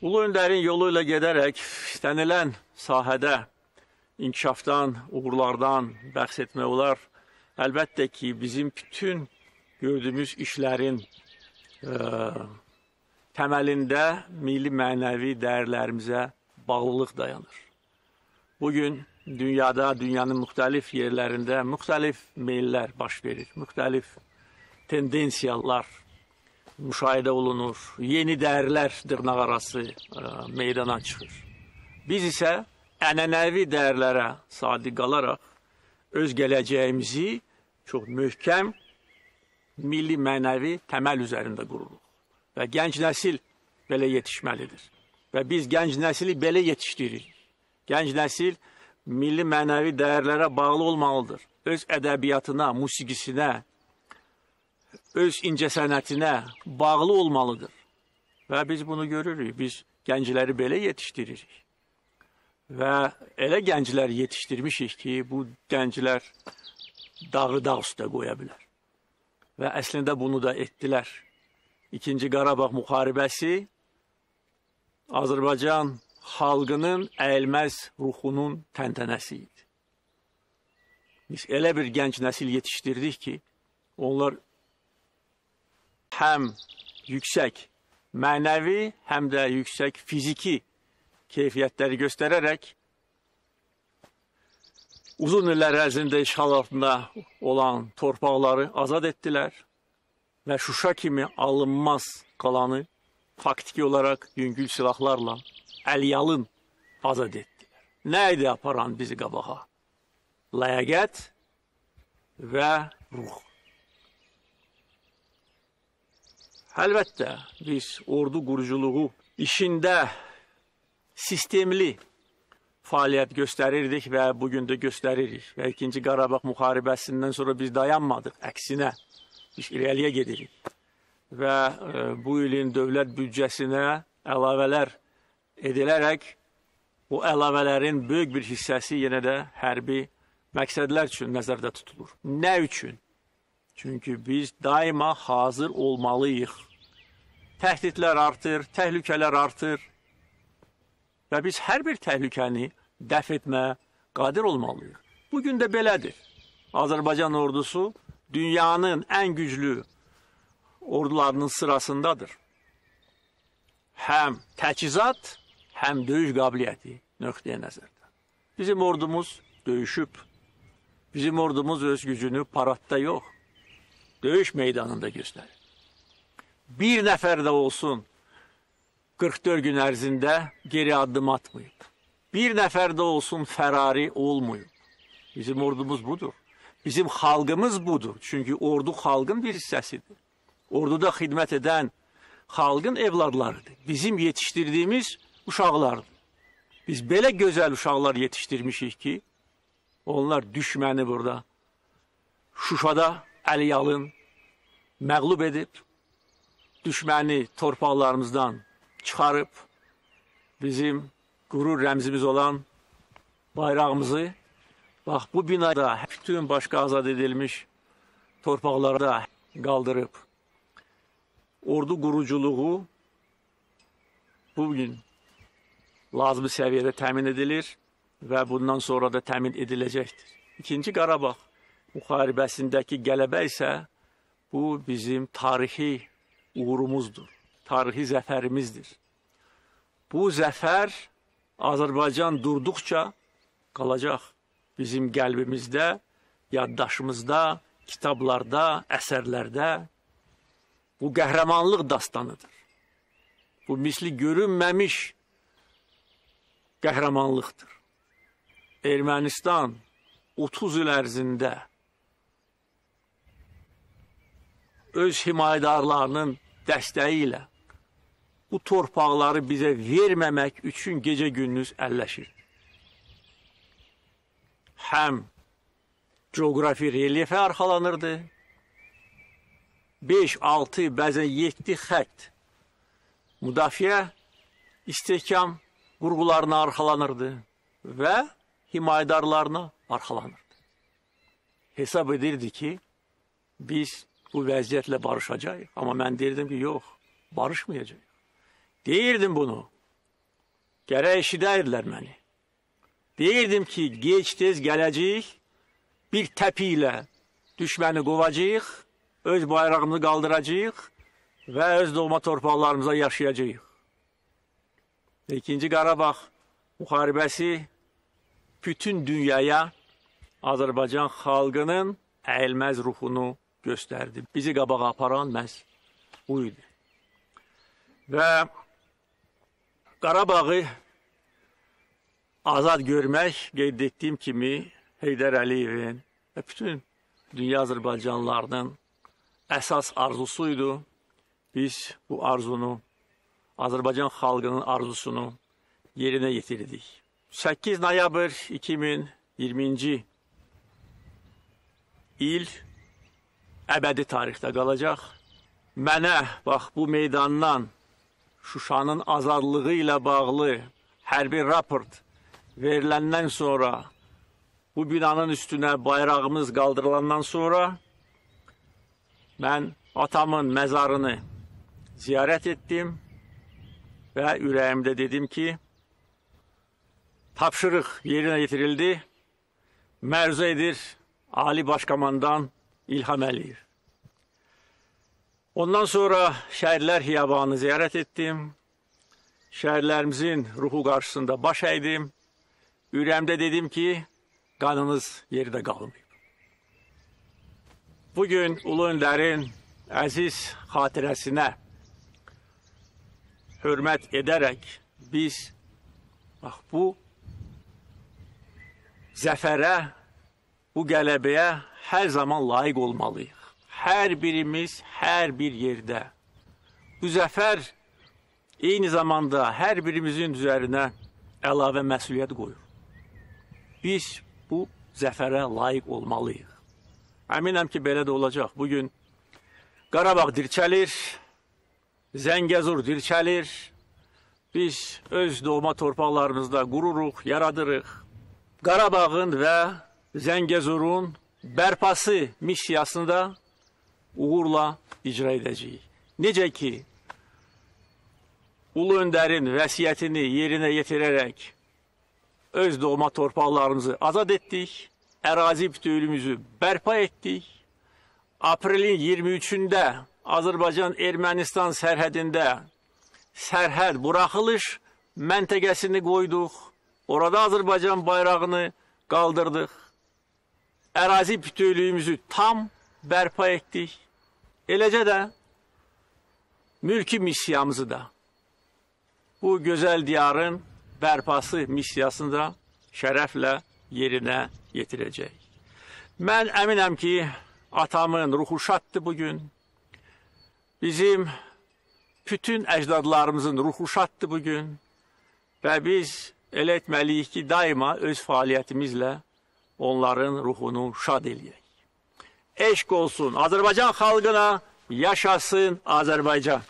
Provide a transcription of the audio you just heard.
Ulu öndərin yolu ilə gedərək istənilən sahədə inkişafdan, uğurlardan bəhs etmək olar. Əlbəttə ki, bizim bütün gördüyümüz işlərin ə, təməlində milli mənəvi dəyərlərimizə bağlılıq dayanır. Bu gün dünyada, dünyanın müxtəlif yerlərində müxtəlif meyllər baş verir, müxtəlif tendensiyalar müşahidə olunur, yeni dəyərlər dırnaqarası ə, meydana çıxır. Biz isə ənənəvi dəyərlərə sadiq qalaraq öz gələcəyimizi çox möhkəm milli mənəvi təməl üzərində qururuq. Və gənc nəsil belə yetişməlidir. Və biz gənc nəsili belə yetişdiririk. Gənc nəsil milli mənəvi dəyərlərə bağlı olmalıdır. Öz ədəbiyyatına, musiqisinə, öz incəsənətinə bağlı olmalıdır. Və biz bunu görürük. Biz gəncləri belə yetişdiririk. Və elə gənclər yetişdirmişik ki, bu gənclər dağı dağ üstə qoya bilər. Və əslində bunu da etdilər. İkinci Qarabağ müharibəsi Azərbaycan xalqının əyilməz ruhunun təntənəsi idi. Biz elə bir gənc nəsil yetişdirdik ki, onlar həm yüksək mənəvi, həm də yüksək fiziki keyfiyyətləri göstərərək uzun illər ərzində işğal altında olan torpaqları azad etdilər və Şuşa kimi alınmaz qalanı faktiki olaraq yüngül silahlarla əlyalın azad etdilər. Nə idi aparan bizi qabağa? Ləyaqət və ruh. Əlbəttə, biz ordu quruculuğu işində sistemli fəaliyyət göstərirdik və bu gün də göstəririk. Və 2-ci Qarabağ müharibəsindən sonra biz dayanmadıq. Əksinə, biz irəliyə gedirik. Və e, bu ilin dövlət büdcəsinə əlavələr edilərək bu əlavələrin böyük bir hissəsi yenə də hərbi məqsədlər üçün nəzərdə tutulur. Nə üçün? Çünki biz daima hazır olmalıyıq. Təhdidlər artır, təhlükələr artır və biz hər bir təhlükəni dəf etməyə qadir olmalıyıq. Bu gün də belədir. Azərbaycan ordusu dünyanın ən güclü ordularının sırasındadır. Həm təchizat, həm döyüş qabiliyyəti nöqteyə nəzərdən. Bizim ordumuz döyüşüb. Bizim ordumuz öz gücünü paradda yox, döyüş meydanında göstərir. Bir nəfər də olsun 44 gün ərzində geri addım atmayıb. Bir nəfər də olsun fərari olmayıb. Bizim ordumuz budur. Bizim xalqımız budur. Çünki ordu xalqın bir hissəsidir. Orduda xidmət edən xalqın evladlarıdır. Bizim yetişdirdiyimiz uşaqlardır. Biz belə gözəl uşaqlar yetişdirmişik ki, onlar düşməni burada Şuşada Əliyalın məğlub edib, düşməni torpaqlarımızdan çıxarıb bizim qürur rəmzimiz olan bayrağımızı bax bu binada bütün başqa azad edilmiş torpaqlarda qaldırıb ordu quruculuğu bu gün lazımi səviyyədə təmin edilir və bundan sonra da təmin ediləcəkdir. İkinci Qarabağ müharibəsindəki qələbə isə bu bizim tarixi uğurumuzdur tarixi zəfərimizdir. Bu zəfər Azərbaycan durduqca qalacaq bizim qəlbimizdə, yaddaşımızda, kitablarda, əsərlərdə. Bu qəhrəmanlıq dastanıdır. Bu misli görünməmiş qəhrəmanlıqdır. Ermənistan 30 il ərzində öz himayədarlarının dəstəyi ilə bu torpaqları bizə verməmək üçün gecə-gündüz əlləşir. Həm coğrafi relyefi arxalanırdı, 5, 6, bəzən 7 xətt müdafiə istehkam qurğularına arxalanırdı və himayədarlarına arxalanırdı. Hesab edirdi ki, biz bu vəziyyətlə barışacağıq. Amma mən deyirdim ki, yox, barışmayacağıq. Deyirdim bunu. gərək eşidərdilər məni. Deyirdim ki, gec-tez gələcəyik, bir təpi ilə düşməni qovacağıq, öz bayrağımızı qaldıracağıq və öz doğma torpaqlarımıza yaşayacağıq. İkinci Qarabağ müharibəsi bütün dünyaya Azərbaycan xalqının əyilməz ruhunu göstərdi. Bizi qabağa aparan məhz bu idi. Və Qarabağı azad görmək qeyd etdiyim kimi Heydər Əliyevin və bütün dünya Azərbaycanlılarının əsas arzusuydu. Biz bu arzunu Azərbaycan xalqının arzusunu yerinə yetirdik. 8 noyabr 2020-ci il əbədi tarixdə qalacaq. Mənə bax bu meydandan Şuşanın azadlığı ilə bağlı hərbi raport veriləndən sonra bu binanın üstünə bayrağımız qaldırılandan sonra mən atamın məzarını ziyarət etdim və ürəyimdə dedim ki, tapşırıq yerinə yetirildi. Mərzu edir Ali Başkomandan İlham Əliyev. Ondan sonra şəhərlər xiyabanı ziyarət etdim. Şəhərlərimizin ruhu qarşısında baş əydim. Ürəyimdə dedim ki, qanınız yerdə qalmayıb. Bugün Ulu Öndərin əziz xatirəsinə hörmət edərək biz bax bu zəfərə, bu qələbəyə hər zaman layiq olmalıyıq. Hər birimiz hər bir yerdə. Bu zəfər eyni zamanda hər birimizin üzərinə əlavə məsuliyyət qoyur. Biz bu zəfərə layiq olmalıyıq. Əminəm ki, belə də olacaq. Bugün Qarabağ dirçəlir, Zəngəzur dirçəlir. Biz öz doğma torpaqlarımızda qururuq, yaradırıq. Qarabağın və Zəngəzurun bərpası missiyasını da uğurla icra edəcəyik. Necə ki, Ulu Öndərin vəsiyyətini yerinə yetirərək öz doğma torpaqlarımızı azad etdik, ərazi bütövlüyümüzü bərpa etdik. Aprelin 23-də Azərbaycan-Ermənistan sərhədində sərhəd buraxılış məntəqəsini qoyduq. Orada Azərbaycan bayrağını qaldırdıq. Ərazi bütövlüyümüzü tam bərpa etdik. Eləcə də mülki missiyamızı da bu gözəl diyarın bərpası missiyasını da şərəflə yerinə yetirəcək. Mən əminəm ki, atamın ruhu şaddır bugün. Bizim bütün əcdadlarımızın ruhu şaddır bugün və biz elə etməliyik ki, daima öz fəaliyyətimizlə onların ruhunu şad eləyək. Eşq olsun Azərbaycan xalqına, yaşasın Azərbaycan.